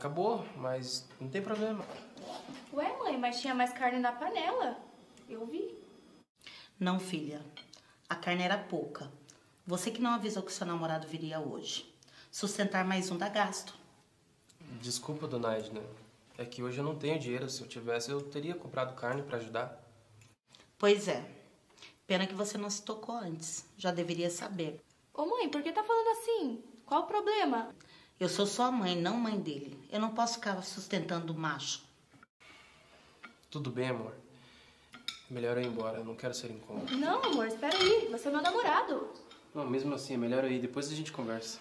acabou, mas não tem problema. Ué, mãe, mas tinha mais carne na panela. Eu vi. Não, filha. A carne era pouca. Você que não avisou que seu namorado viria hoje. Sustentar mais um dá gasto. Desculpa, dona Edna. É que hoje eu não tenho dinheiro. Se eu tivesse, eu teria comprado carne pra ajudar. Pois é. Pena que você não se tocou antes. Já deveria saber. Ô mãe, por que tá falando assim? Qual o problema? Eu sou sua mãe, não mãe dele. Eu não posso ficar sustentando o macho. Tudo bem, amor. Melhor eu ir embora. Eu não quero ser incômodo. Não, amor, espera aí. Você é meu namorado. Não, mesmo assim, é melhor eu ir. Depois a gente conversa.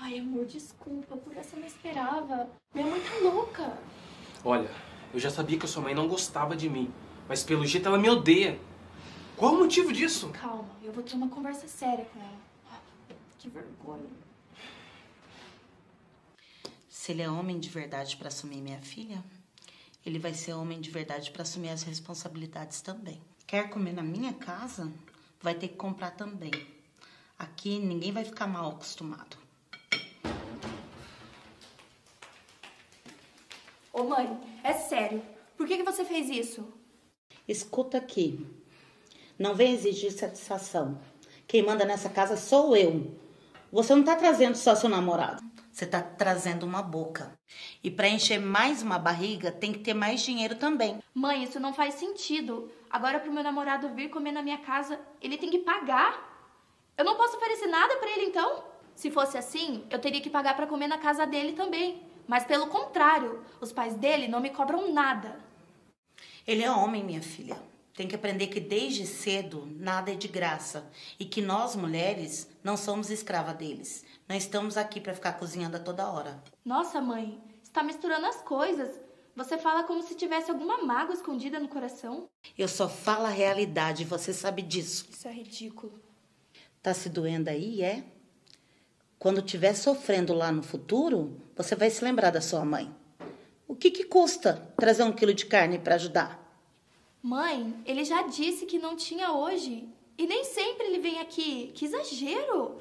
Ai, amor, desculpa. Por essa eu não esperava. Minha mãe tá louca. Olha, eu já sabia que a sua mãe não gostava de mim. Mas pelo jeito ela me odeia. Qual o motivo disso? Calma, eu vou ter uma conversa séria com ela. Ai, Que vergonha. Se ele é homem de verdade para assumir minha filha, ele vai ser homem de verdade para assumir as responsabilidades também. Quer comer na minha casa? Vai ter que comprar também. Aqui ninguém vai ficar mal acostumado. Ô mãe, é sério. Por que, que você fez isso? Escuta aqui. Não vem exigir satisfação. Quem manda nessa casa sou eu. Você não tá trazendo só seu namorado. Você tá trazendo uma boca. E para encher mais uma barriga, tem que ter mais dinheiro também. Mãe, isso não faz sentido. Agora pro meu namorado vir comer na minha casa, ele tem que pagar. Eu não posso oferecer nada pra ele então? Se fosse assim, eu teria que pagar pra comer na casa dele também. Mas pelo contrário, os pais dele não me cobram nada. Ele é homem, minha filha. Tem que aprender que desde cedo nada é de graça e que nós mulheres não somos escrava deles. Não estamos aqui para ficar cozinhando a toda hora. Nossa, mãe, está misturando as coisas. Você fala como se tivesse alguma mágoa escondida no coração. Eu só falo a realidade, você sabe disso. Isso é ridículo. Tá se doendo aí, é? Quando estiver sofrendo lá no futuro, você vai se lembrar da sua mãe. O que, que custa trazer um quilo de carne para ajudar? Mãe, ele já disse que não tinha hoje. E nem sempre ele vem aqui. Que exagero!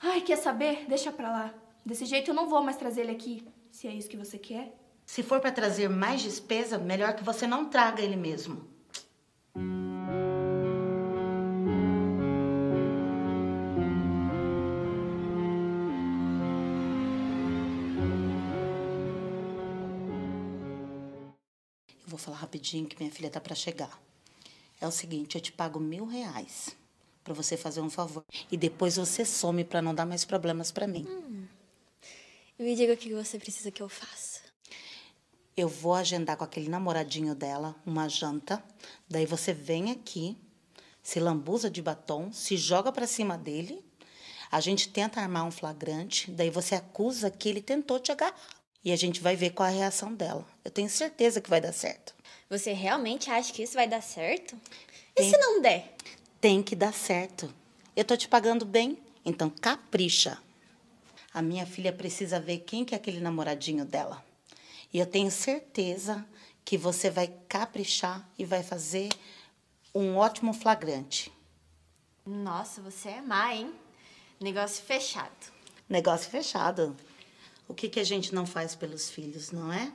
Ai, quer saber? Deixa pra lá. Desse jeito eu não vou mais trazer ele aqui. Se é isso que você quer. Se for para trazer mais despesa, melhor que você não traga ele mesmo. Falar rapidinho que minha filha tá para chegar. É o seguinte, eu te pago mil reais para você fazer um favor e depois você some para não dar mais problemas para mim. E me diga o que você precisa que eu faça. Eu vou agendar com aquele namoradinho dela uma janta. Daí você vem aqui, se lambuza de batom, se joga para cima dele. A gente tenta armar um flagrante. Daí você acusa que ele tentou te agarrar. E a gente vai ver qual a reação dela. Eu tenho certeza que vai dar certo. Você realmente acha que isso vai dar certo? E Tem- se não der? Tem que dar certo. Eu tô te pagando bem, então capricha. A minha filha precisa ver quem que é aquele namoradinho dela. E eu tenho certeza que você vai caprichar e vai fazer um ótimo flagrante. Nossa, você é má, hein? Negócio fechado. Negócio fechado. O que, que a gente não faz pelos filhos, não é?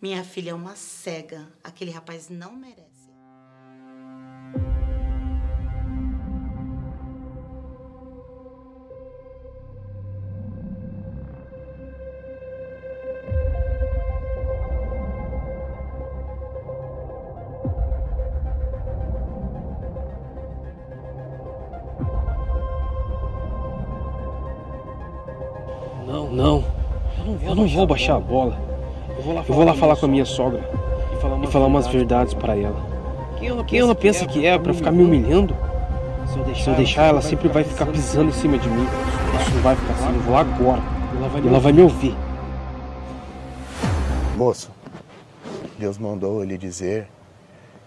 Minha filha é uma cega. Aquele rapaz não merece. Não, não. Eu não vou baixar a bola. Eu vou lá falar com a minha sogra e falar umas verdades para ela. Quem ela pensa que é para ficar me humilhando? Se eu deixar, ela sempre vai ficar pisando em cima de mim. Isso não vai ficar assim. Eu vou lá agora. E ela vai me ouvir. Moço, Deus mandou lhe dizer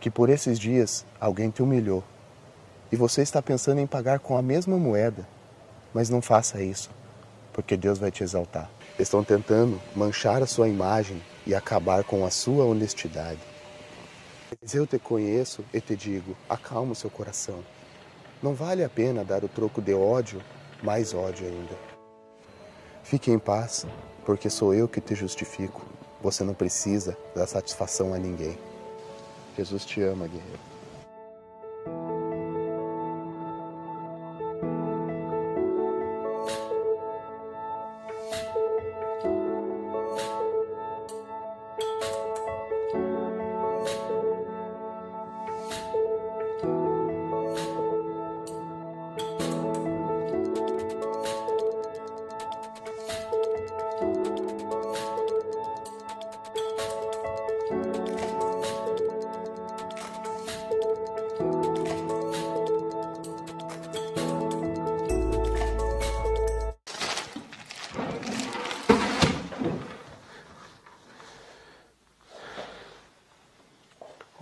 que por esses dias alguém te humilhou. E você está pensando em pagar com a mesma moeda. Mas não faça isso, porque Deus vai te exaltar. Estão tentando manchar a sua imagem e acabar com a sua honestidade. Mas eu te conheço e te digo: acalma o seu coração. Não vale a pena dar o troco de ódio, mais ódio ainda. Fique em paz, porque sou eu que te justifico. Você não precisa dar satisfação a ninguém. Jesus te ama, guerreiro.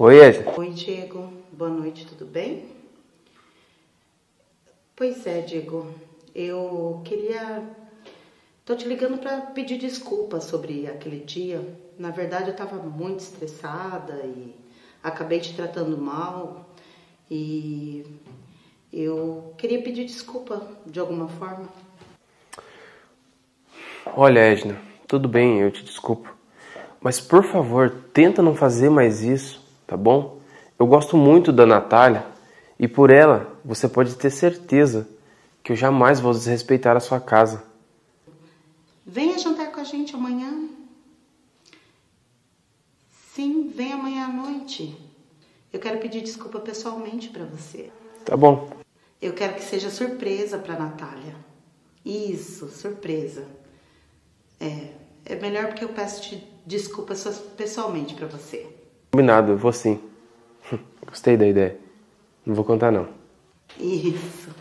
Oi, Ed. Oi, Diego. Boa noite, tudo bem? Pois é, Diego. Eu queria. Tô te ligando para pedir desculpas sobre aquele dia. Na verdade, eu tava muito estressada e acabei te tratando mal. E eu queria pedir desculpa de alguma forma. Olha, Edna, tudo bem, eu te desculpo. Mas por favor, tenta não fazer mais isso, tá bom? Eu gosto muito da Natália e por ela você pode ter certeza que eu jamais vou desrespeitar a sua casa. Venha jantar com a gente amanhã. Sim, vem amanhã à noite. Eu quero pedir desculpa pessoalmente para você. Tá bom. Eu quero que seja surpresa para Natália. Isso, surpresa. É, é melhor porque eu peço desculpas pessoalmente para você. Combinado, eu vou sim. Gostei da ideia. Não vou contar não. Isso.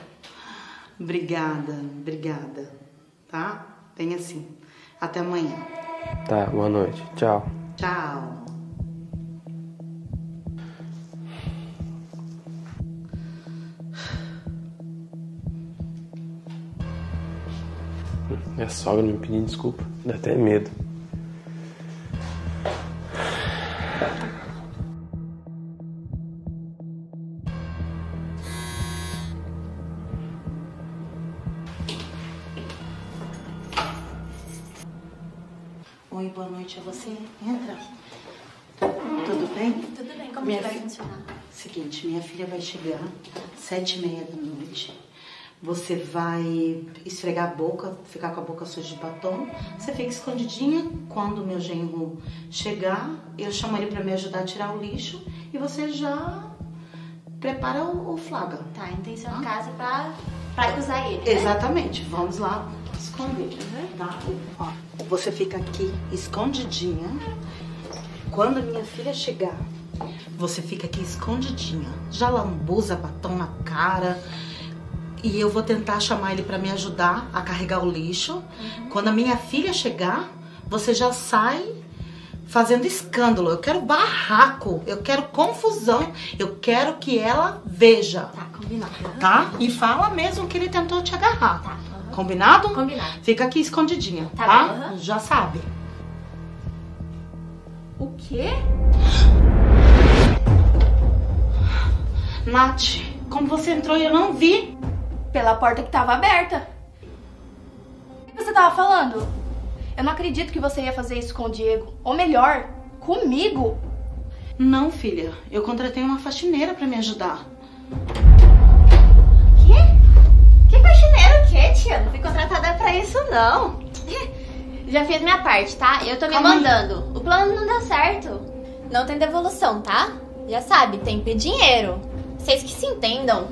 Obrigada, obrigada. Tá? Vem assim. Até amanhã. Tá, boa noite. Tchau. Tchau. Minha sogra me pedindo desculpa. Dá até medo. Oi, boa noite a você. Entra. Tudo bem? Tudo bem, como Minha que vai fi- funcionar? Seguinte, minha filha vai chegar sete e meia da noite. Você vai esfregar a boca, ficar com a boca suja de batom. Você fica escondidinha. Quando o meu genro chegar, eu chamo ele pra me ajudar a tirar o lixo e você já prepara o, o flaga. Tá, a intenção em casa é pra, usar ele. né? Exatamente. Vamos lá esconder. Tá? Ó, você fica aqui escondidinha. Quando a minha filha chegar, você fica aqui escondidinha. Já lambuza batom na cara. E eu vou tentar chamar ele pra me ajudar a carregar o lixo. Quando a minha filha chegar, você já sai fazendo escândalo. Eu quero barraco, eu quero confusão, eu quero que ela veja Tá, combinado. tá? E fala mesmo que ele tentou te agarrar. Tá. Combinado? Combinado. Fica aqui escondidinha, Tá tá? aham. Já sabe. O quê? Nath, como você entrou e eu não vi. Pela porta que tava aberta. O que você tava falando? Eu não acredito que você ia fazer isso com o Diego. Ou melhor, comigo. Não, filha. Eu contratei uma faxineira pra me ajudar. Quê? Que faxineiro o quê, tia? Não fui contratada pra isso, não. Já fiz minha parte, tá? Eu tô me Calma aí. mandando. O plano não deu certo. Não tem devolução, tá? Já sabe, tempo e dinheiro. Vocês que se entendam.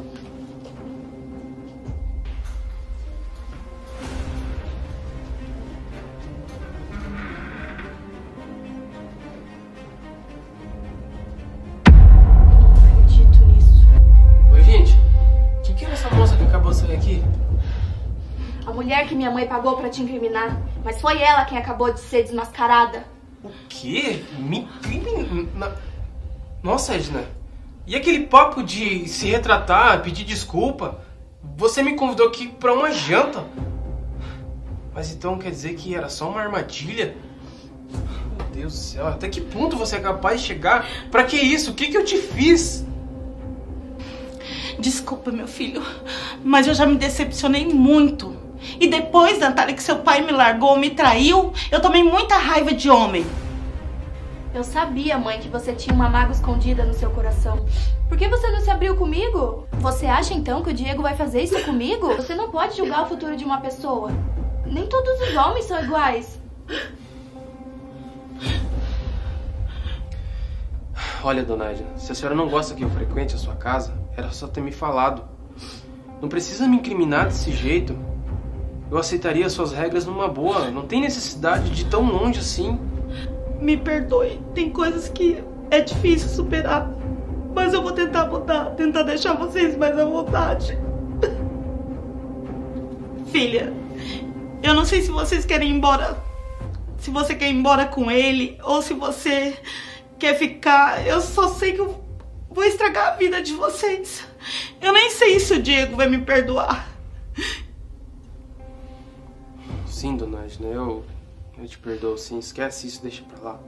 Mulher que minha mãe pagou pra te incriminar. Mas foi ela quem acabou de ser desmascarada. O quê? Me incrimina- Nossa, Edna. E aquele papo de se retratar, pedir desculpa? Você me convidou aqui pra uma janta. Mas então quer dizer que era só uma armadilha? Deus do céu, até que ponto você é capaz de chegar? Pra que isso? O que, que eu te fiz? Desculpa, meu filho, mas eu já me decepcionei muito. E depois, Natália, que seu pai me largou, me traiu, eu tomei muita raiva de homem. Eu sabia, mãe, que você tinha uma mágoa escondida no seu coração. Por que você não se abriu comigo? Você acha então que o Diego vai fazer isso comigo? Você não pode julgar o futuro de uma pessoa. Nem todos os homens são iguais. Olha, dona Edna, se a senhora não gosta que eu frequente a sua casa, era só ter me falado. Não precisa me incriminar desse jeito. Eu aceitaria suas regras numa boa. Não tem necessidade de ir tão longe assim. Me perdoe, tem coisas que é difícil superar. Mas eu vou tentar mudar, tentar deixar vocês mais à vontade. Filha, eu não sei se vocês querem ir embora. Se você quer ir embora com ele ou se você quer ficar. Eu só sei que eu vou estragar a vida de vocês. Eu nem sei se o Diego vai me perdoar. Sim, dona Edna, eu, eu te perdoo sim. Esquece isso, deixa pra lá.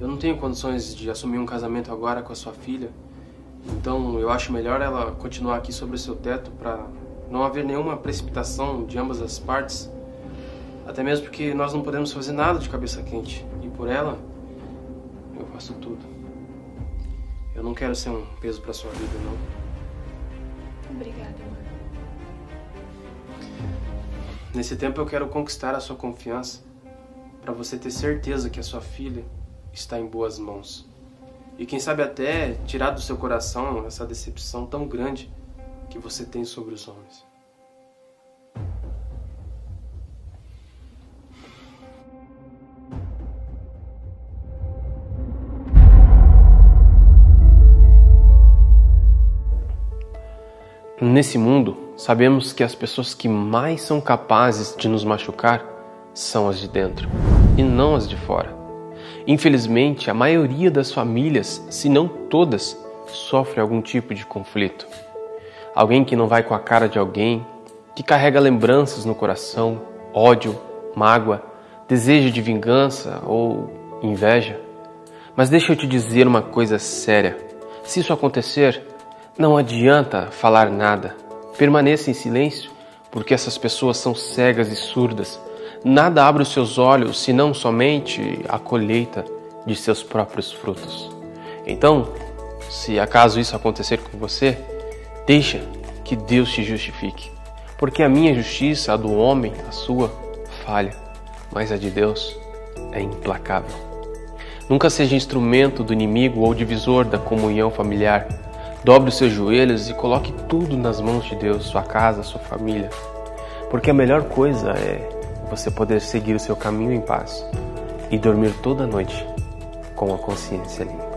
Eu não tenho condições de assumir um casamento agora com a sua filha. Então eu acho melhor ela continuar aqui sobre o seu teto para não haver nenhuma precipitação de ambas as partes. Até mesmo porque nós não podemos fazer nada de cabeça quente. E por ela, eu faço tudo. Eu não quero ser um peso para sua vida, não. Obrigada, amor. Nesse tempo eu quero conquistar a sua confiança para você ter certeza que a sua filha está em boas mãos. E quem sabe até tirar do seu coração essa decepção tão grande que você tem sobre os homens. Nesse mundo, sabemos que as pessoas que mais são capazes de nos machucar são as de dentro e não as de fora. Infelizmente, a maioria das famílias, se não todas, sofre algum tipo de conflito. Alguém que não vai com a cara de alguém, que carrega lembranças no coração, ódio, mágoa, desejo de vingança ou inveja. Mas deixa eu te dizer uma coisa séria. Se isso acontecer, não adianta falar nada. Permaneça em silêncio, porque essas pessoas são cegas e surdas. Nada abre os seus olhos senão somente a colheita de seus próprios frutos. Então, se acaso isso acontecer com você, deixa que Deus te justifique. Porque a minha justiça, a do homem, a sua, falha, mas a de Deus é implacável. Nunca seja instrumento do inimigo ou divisor da comunhão familiar Dobre os seus joelhos e coloque tudo nas mãos de Deus, sua casa, sua família. Porque a melhor coisa é você poder seguir o seu caminho em paz e dormir toda noite com a consciência limpa.